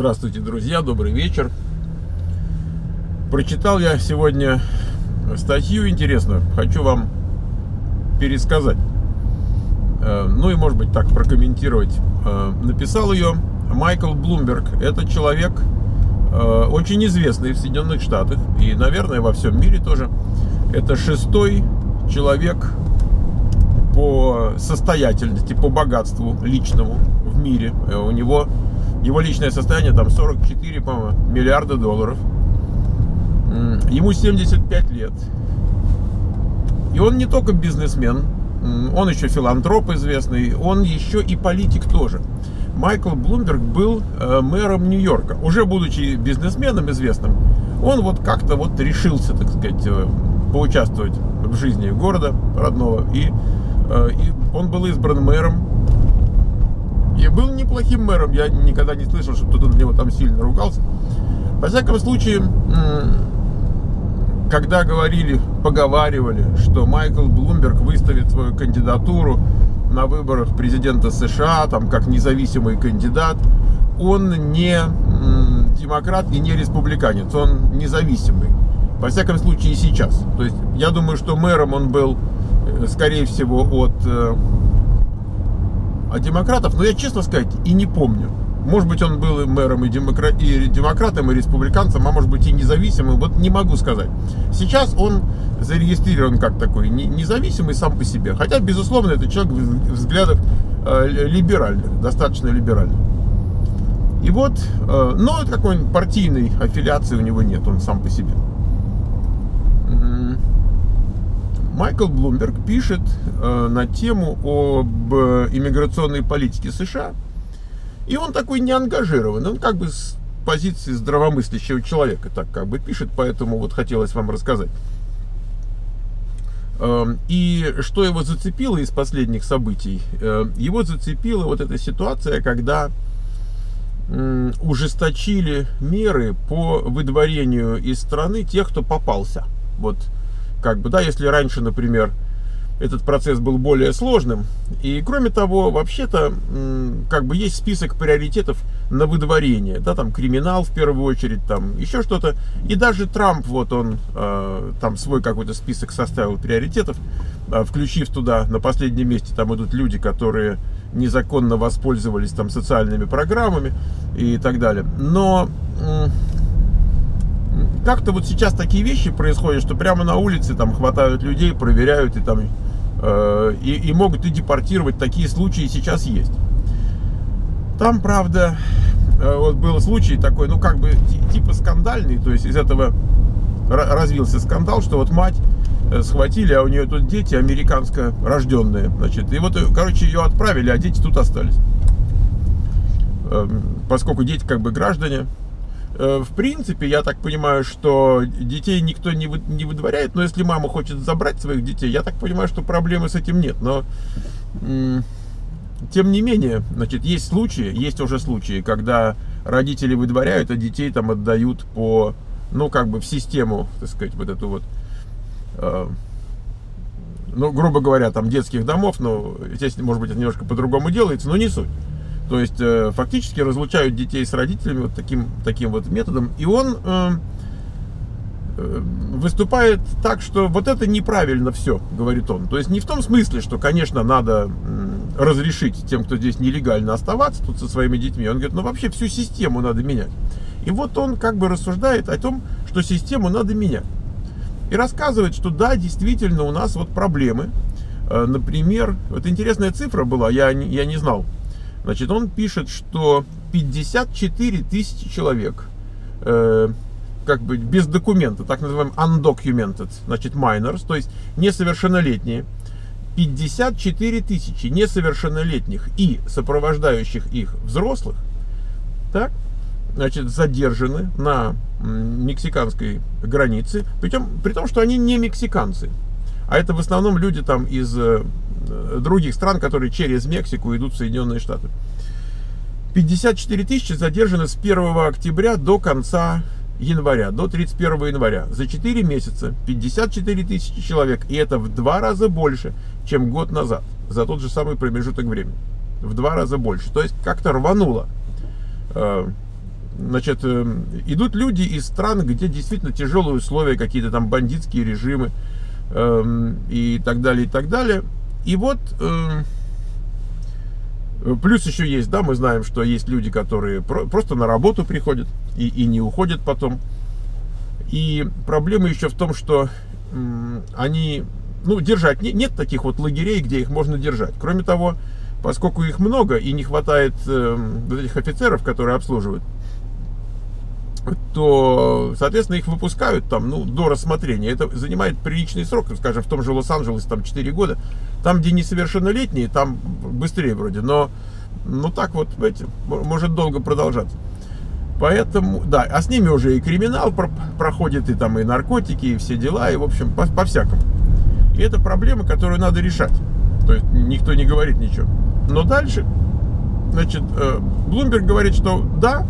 Здравствуйте, друзья, добрый вечер. Прочитал я сегодня статью интересную, хочу вам пересказать. Э, ну и, может быть, так прокомментировать. Э, написал ее Майкл Блумберг. Это человек э, очень известный в Соединенных Штатах и, наверное, во всем мире тоже. Это шестой человек по состоятельности, по богатству личному в мире. У него его личное состояние там 44, по миллиарда долларов. Ему 75 лет. И он не только бизнесмен, он еще филантроп известный, он еще и политик тоже. Майкл Блумберг был э, мэром Нью-Йорка. Уже будучи бизнесменом известным, он вот как-то вот решился, так сказать, э, поучаствовать в жизни города родного. И, э, и он был избран мэром и был неплохим мэром. Я никогда не слышал, что кто-то на него там сильно ругался. Во всяком случае, когда говорили, поговаривали, что Майкл Блумберг выставит свою кандидатуру на выборах президента США, там, как независимый кандидат, он не демократ и не республиканец, он независимый. Во всяком случае, и сейчас. То есть, я думаю, что мэром он был, э, скорее всего, от от демократов, но я, честно сказать, и не помню. Может быть, он был и мэром, и, демокра... и демократом, и республиканцем, а может быть, и независимым. Вот не могу сказать. Сейчас он зарегистрирован как такой независимый сам по себе. Хотя, безусловно, это человек взглядов э, либеральных, достаточно либеральных. И вот, э, но какой-нибудь партийной аффилиации у него нет, он сам по себе. Майкл Блумберг пишет э, на тему об э, иммиграционной политике США. И он такой не он как бы с позиции здравомыслящего человека так как бы пишет, поэтому вот хотелось вам рассказать. Э, и что его зацепило из последних событий? Э, его зацепила вот эта ситуация, когда ужесточили меры по выдворению из страны тех, кто попался. Вот как бы, да, если раньше, например, этот процесс был более сложным. И кроме того, вообще-то, как бы есть список приоритетов на выдворение. Да, там криминал в первую очередь, там еще что-то. И даже Трамп, вот он э, там свой какой-то список составил приоритетов, э, включив туда на последнем месте, там идут люди, которые незаконно воспользовались там социальными программами и так далее. Но как-то вот сейчас такие вещи происходят, что прямо на улице там хватают людей, проверяют и там э, и, и могут и депортировать. Такие случаи сейчас есть. Там, правда, э, вот был случай такой, ну как бы типа скандальный, то есть из этого развился скандал, что вот мать э, схватили, а у нее тут дети американско рожденные, значит, и вот, э, короче, ее отправили, а дети тут остались, эм, поскольку дети как бы граждане, в принципе, я так понимаю, что детей никто не, вы, не выдворяет, но если мама хочет забрать своих детей, я так понимаю, что проблемы с этим нет. Но, тем не менее, значит, есть случаи, есть уже случаи, когда родители выдворяют, а детей там отдают по, ну, как бы в систему, так сказать, вот эту вот, э, ну, грубо говоря, там детских домов, но здесь, может быть, это немножко по-другому делается, но не суть. То есть э, фактически разлучают детей с родителями вот таким, таким вот методом. И он э, э, выступает так, что вот это неправильно все, говорит он. То есть не в том смысле, что, конечно, надо разрешить тем, кто здесь нелегально оставаться тут со своими детьми. Он говорит, ну вообще всю систему надо менять. И вот он как бы рассуждает о том, что систему надо менять. И рассказывает, что да, действительно у нас вот проблемы. Например, вот интересная цифра была, я, я не знал, Значит, он пишет, что 54 тысячи человек, э, как бы без документа, так называемый undocumented, значит, minors, то есть несовершеннолетние, 54 тысячи несовершеннолетних и сопровождающих их взрослых, так, значит, задержаны на мексиканской границе, причем, при том, что они не мексиканцы, а это в основном люди там из э, других стран, которые через Мексику идут в Соединенные Штаты. 54 тысячи задержаны с 1 октября до конца января, до 31 января. За 4 месяца 54 тысячи человек. И это в два раза больше, чем год назад. За тот же самый промежуток времени. В два раза больше. То есть как-то рвануло. Э, значит, э, идут люди из стран, где действительно тяжелые условия, какие-то там бандитские режимы э, и так далее, и так далее. И вот э, плюс еще есть, да, мы знаем, что есть люди, которые про, просто на работу приходят и, и не уходят потом. И проблема еще в том, что они, ну, держать, не, нет таких вот лагерей, где их можно держать. Кроме того, поскольку их много и не хватает э, этих офицеров, которые обслуживают, то, соответственно, их выпускают там, ну, до рассмотрения. Это занимает приличный срок, скажем, в том же Лос-Анджелесе, там 4 года. Там, где несовершеннолетние, там быстрее вроде, но, ну, так вот, эти, может долго продолжаться. Поэтому, да, а с ними уже и криминал про проходит, и там и наркотики, и все дела, и, в общем, по-всякому. По и это проблема, которую надо решать. То есть никто не говорит ничего. Но дальше, значит, Блумберг говорит, что да,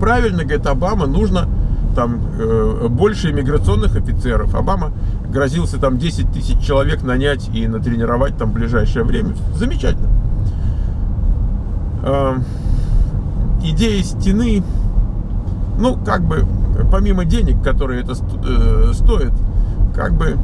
правильно, говорит Обама, нужно там э, больше иммиграционных офицеров. Обама грозился там 10 тысяч человек нанять и натренировать там в ближайшее время. Замечательно. Э, идея стены, ну, как бы, помимо денег, которые это э, стоит, как бы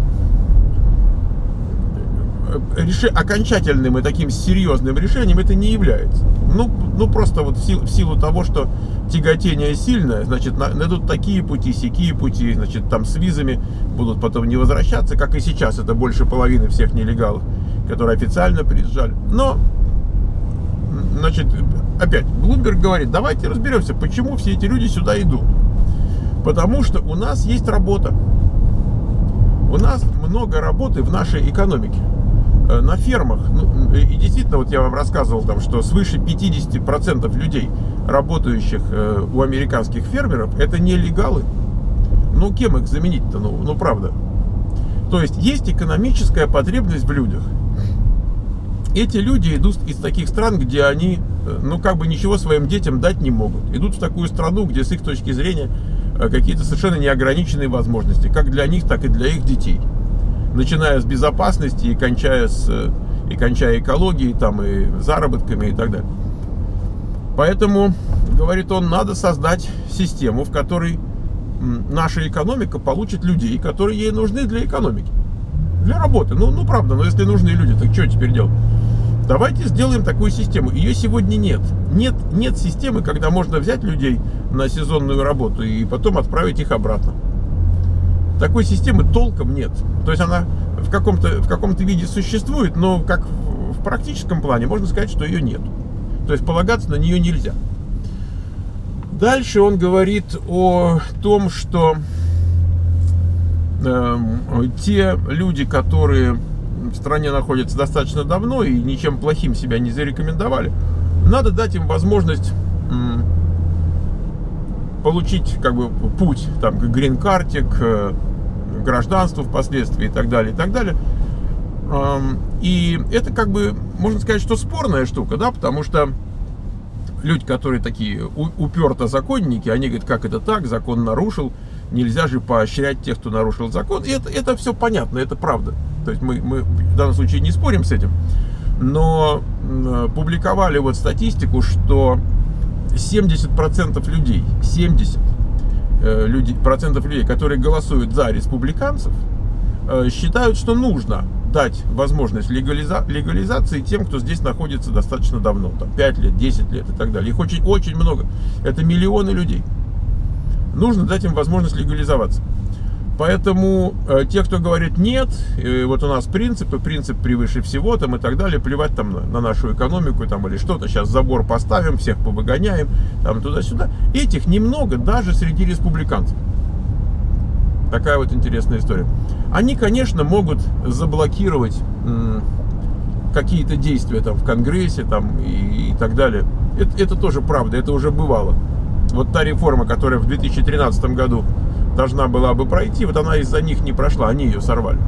реши, окончательным и таким серьезным решением это не является. Ну, ну просто вот в силу, в силу того, что тяготение сильное, значит, найдут такие пути, сякие пути, значит, там с визами будут потом не возвращаться, как и сейчас, это больше половины всех нелегалов, которые официально приезжали. Но, значит, опять, Блумберг говорит, давайте разберемся, почему все эти люди сюда идут. Потому что у нас есть работа. У нас много работы в нашей экономике. Э, на фермах, ну, и действительно, вот я вам рассказывал там, что свыше 50% людей, работающих э, у американских фермеров, это нелегалы. Ну, кем их заменить-то, ну, ну, правда. То есть, есть экономическая потребность в людях. Эти люди идут из таких стран, где они, э, ну, как бы ничего своим детям дать не могут. Идут в такую страну, где с их точки зрения какие-то совершенно неограниченные возможности, как для них, так и для их детей начиная с безопасности и кончая с и кончая экологией, там, и заработками и так далее. Поэтому, говорит он, надо создать систему, в которой наша экономика получит людей, которые ей нужны для экономики, для работы. Ну, ну правда, но если нужны люди, так что теперь делать? Давайте сделаем такую систему. Ее сегодня нет. Нет, нет системы, когда можно взять людей на сезонную работу и потом отправить их обратно такой системы толком нет. То есть она в каком-то в каком-то виде существует, но как в практическом плане можно сказать, что ее нет. То есть полагаться на нее нельзя. Дальше он говорит о том, что э, те люди, которые в стране находятся достаточно давно и ничем плохим себя не зарекомендовали, надо дать им возможность получить как бы путь там, к грин-карте, к э, гражданству впоследствии и так далее, и так далее. И это как бы, можно сказать, что спорная штука, да, потому что люди, которые такие уперто законники, они говорят, как это так, закон нарушил, нельзя же поощрять тех, кто нарушил закон. И это, это все понятно, это правда. То есть мы, мы в данном случае не спорим с этим. Но публиковали вот статистику, что 70% людей, 70 э, людей, процентов людей, которые голосуют за республиканцев, э, считают, что нужно дать возможность легализа легализации тем, кто здесь находится достаточно давно, там 5 лет, 10 лет и так далее. Их очень, очень много. Это миллионы людей. Нужно дать им возможность легализоваться. Поэтому э, те, кто говорит нет, э, вот у нас принципы, принцип превыше всего, там и так далее, плевать там на, на нашу экономику там или что-то, сейчас забор поставим, всех повыгоняем, там туда-сюда. Этих немного даже среди республиканцев. Такая вот интересная история. Они, конечно, могут заблокировать какие-то действия там в Конгрессе там и, и так далее. Это, это тоже правда, это уже бывало. Вот та реформа, которая в 2013 году должна была бы пройти, вот она из-за них не прошла, они ее сорвали.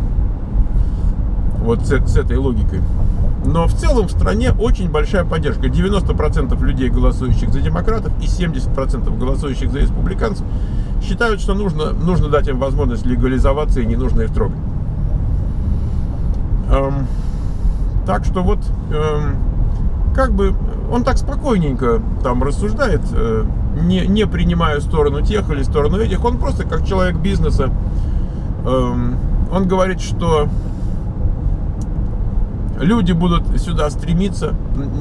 Вот с, с этой логикой. Но в целом в стране очень большая поддержка. 90% людей, голосующих за демократов, и 70% голосующих за республиканцев считают, что нужно, нужно дать им возможность легализоваться и не нужно их трогать. Эм, так что вот, эм, как бы он так спокойненько там рассуждает, э, не, не принимая сторону тех или сторону этих. Он просто как человек бизнеса. Эм, он говорит, что люди будут сюда стремиться,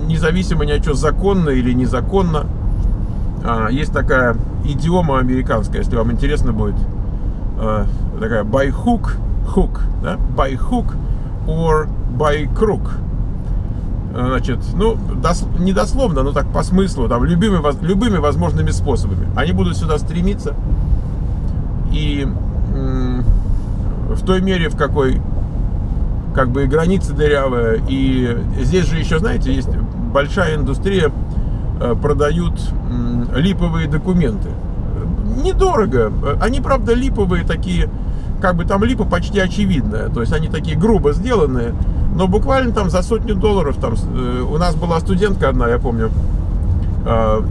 независимо ни от чего, законно или незаконно. А, есть такая идиома американская, если вам интересно будет, э, такая by hook, hook, да? by hook or by crook. Значит, ну, дос, не дословно, но так по смыслу, там, любыми, любыми возможными способами. Они будут сюда стремиться. И в той мере, в какой как бы граница дырявая. И здесь же еще, знаете, есть большая индустрия, э, продают липовые документы. Недорого. Они, правда, липовые такие, как бы там липа почти очевидная. То есть они такие грубо сделанные, но буквально там за сотню долларов. Там, э, у нас была студентка одна, я помню, э,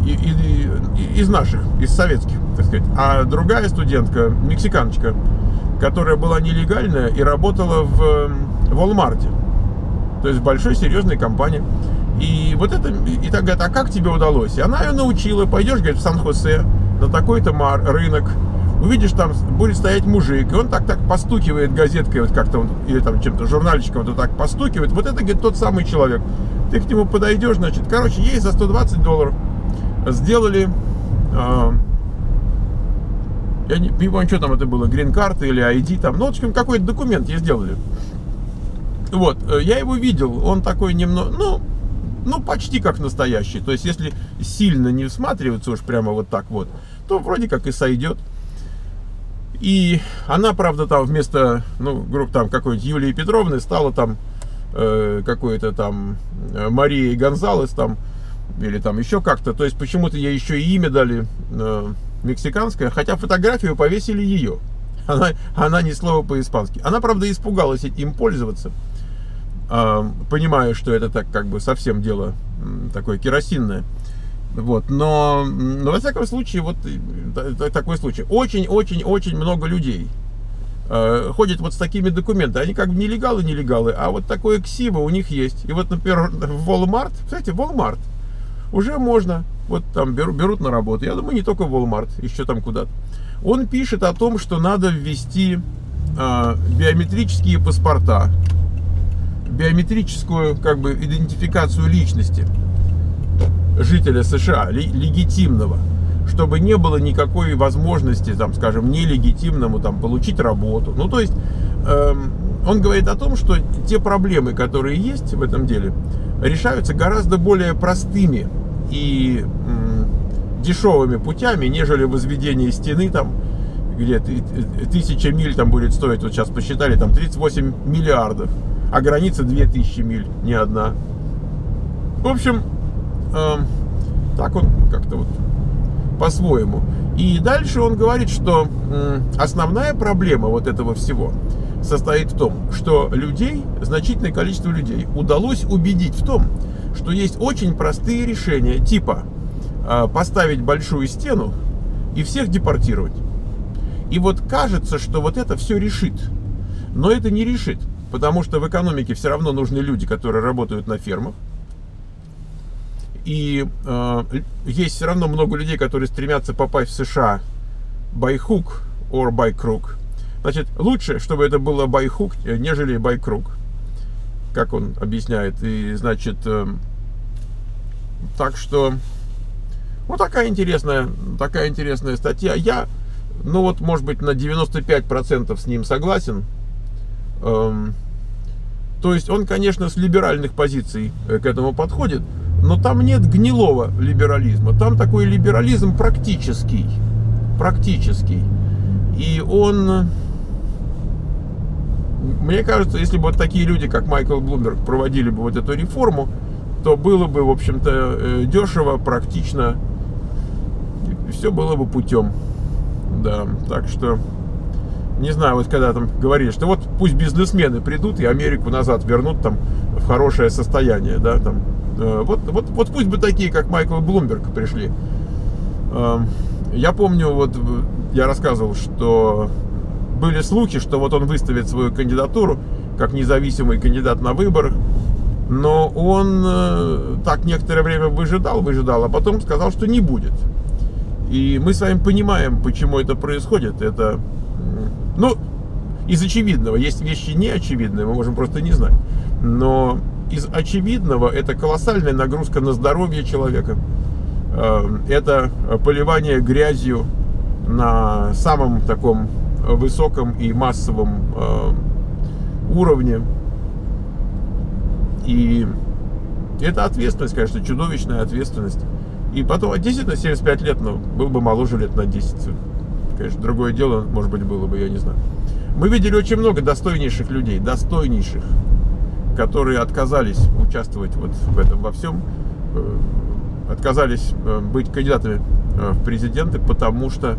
из наших, из советских, так сказать. А другая студентка, мексиканочка, которая была нелегальная и работала в Walmart. То есть в большой серьезной компании. И вот это, и так говорят, а как тебе удалось? И она ее научила, пойдешь, говорит, в Сан-Хосе, на такой-то рынок, увидишь, там будет стоять мужик, и он так-так постукивает газеткой, вот как-то или там чем-то, журнальчиком, вот так постукивает. Вот это, говорит, тот самый человек. Ты к нему подойдешь, значит, короче, ей за 120 долларов сделали, э, я не, не помню, что там это было, грин-карта или ID там, ну, в общем, какой-то документ ей сделали. Вот, э, я его видел, он такой немного, ну, ну, почти как настоящий. То есть, если сильно не всматриваться уж прямо вот так вот, то вроде как и сойдет. И она, правда, там вместо, ну, групп там какой-нибудь Юлии Петровны стала там э, какой-то там э, Мария Гонзалес там, или там еще как-то. То есть, почему-то ей еще и имя дали э, мексиканское, хотя фотографию повесили ее. Она, она ни слова по-испански. Она, правда, испугалась им пользоваться. А, понимаю, что это так как бы совсем дело такое керосинное. Вот, но, но во всяком случае, вот такой случай. Очень-очень-очень много людей э, ходят вот с такими документами. Они как бы нелегалы, нелегалы, а вот такое ксиво у них есть. И вот, например, в Walmart, кстати, Walmart уже можно, вот там берут, берут на работу. Я думаю, не только в Walmart, еще там куда-то. Он пишет о том, что надо ввести э, биометрические паспорта биометрическую как бы идентификацию личности жителя США, легитимного, чтобы не было никакой возможности, там, скажем, нелегитимному там, получить работу. Ну, то есть, эм, он говорит о том, что те проблемы, которые есть в этом деле, решаются гораздо более простыми и м, дешевыми путями, нежели возведение стены там, где тысяча миль там будет стоить, вот сейчас посчитали, там 38 миллиардов а граница 2000 миль, не одна. В общем, так он как-то вот по-своему. И дальше он говорит, что основная проблема вот этого всего состоит в том, что людей, значительное количество людей удалось убедить в том, что есть очень простые решения, типа э, поставить большую стену и всех депортировать. И вот кажется, что вот это все решит. Но это не решит. Потому что в экономике все равно нужны люди, которые работают на фермах. И э, есть все равно много людей, которые стремятся попасть в США hook or by crook. Значит, лучше, чтобы это было hook, э, нежели by crook. Как он объясняет. И, значит, э, так что, вот такая интересная, такая интересная статья. Я, ну вот, может быть, на 95% с ним согласен. Эм, то есть он, конечно, с либеральных позиций э, к этому подходит, но там нет гнилого либерализма. Там такой либерализм практический. Практический. И он... Мне кажется, если бы вот такие люди, как Майкл Блумберг, проводили бы вот эту реформу, то было бы, в общем-то, э, дешево, практично. Все было бы путем. Да, так что не знаю, вот когда там говорили, что вот пусть бизнесмены придут и Америку назад вернут там в хорошее состояние, да, там, вот, вот, вот пусть бы такие, как Майкл Блумберг пришли. Э, я помню, вот я рассказывал, что были слухи, что вот он выставит свою кандидатуру как независимый кандидат на выборах, Но он э, так некоторое время выжидал, выжидал, а потом сказал, что не будет. И мы с вами понимаем, почему это происходит. Это, ну, из очевидного. Есть вещи неочевидные, мы можем просто не знать. Но из очевидного это колоссальная нагрузка на здоровье человека. Э, это поливание грязью на самом таком высоком и массовом э, уровне. И это ответственность, конечно, чудовищная ответственность. И потом, действительно, 75 лет, но был бы моложе лет на 10. Конечно, другое дело, может быть, было бы, я не знаю. Мы видели очень много достойнейших людей, достойнейших, которые отказались участвовать вот в этом во всем, э, отказались э, быть кандидатами э, в президенты, потому что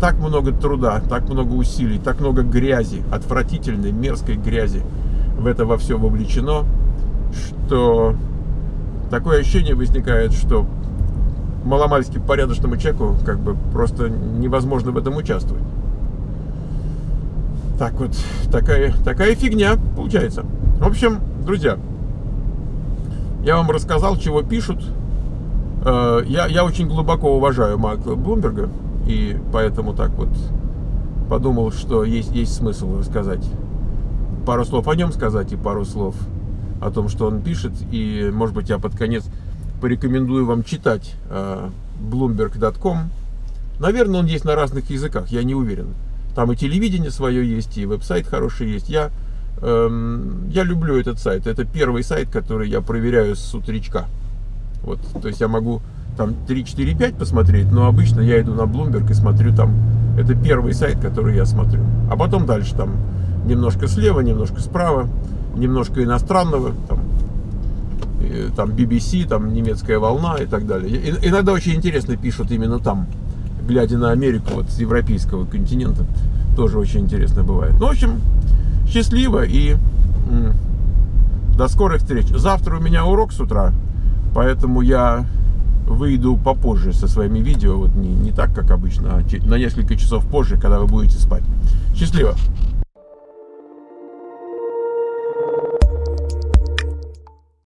так много труда, так много усилий, так много грязи, отвратительной, мерзкой грязи в это во все вовлечено, что такое ощущение возникает, что маломальски порядочному человеку как бы просто невозможно в этом участвовать. Так вот, такая, такая фигня получается. В общем, друзья, я вам рассказал, чего пишут. Э, я, я очень глубоко уважаю Майкла Блумберга, и поэтому так вот подумал, что есть, есть смысл рассказать. Пару слов о нем сказать и пару слов о том, что он пишет. И, может быть, я под конец порекомендую вам читать э, bloomberg.com. Наверное, он есть на разных языках, я не уверен. Там и телевидение свое есть, и веб-сайт хороший есть. Я, я люблю этот сайт. Это первый сайт, который я проверяю с утречка. Вот, то есть я могу там 3, 4, 5 посмотреть, но обычно я иду на Bloomberg и смотрю там. Это первый сайт, который я смотрю. А потом дальше там немножко слева, немножко справа, немножко иностранного, там там BBC, там немецкая волна и так далее. И, иногда очень интересно пишут именно там, глядя на Америку вот с европейского континента. Тоже очень интересно бывает. Ну, в общем, счастливо и до скорых встреч. Завтра у меня урок с утра, поэтому я выйду попозже со своими видео, вот не, не так, как обычно, а на несколько часов позже, когда вы будете спать. Счастливо!